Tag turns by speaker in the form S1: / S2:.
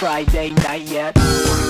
S1: Friday night yet.